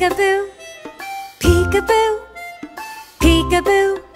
Peekaboo, peekaboo, peekaboo.